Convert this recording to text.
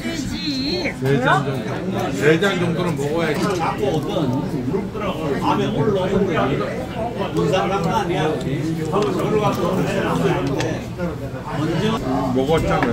되지. 세장 정도. 세잔 정도는 먹어야지. 자꾸 어떤 그룹들하고 밤에 올라오는 거야. 인상강 아니야. 저걸 갖고 언제 먹었잖아.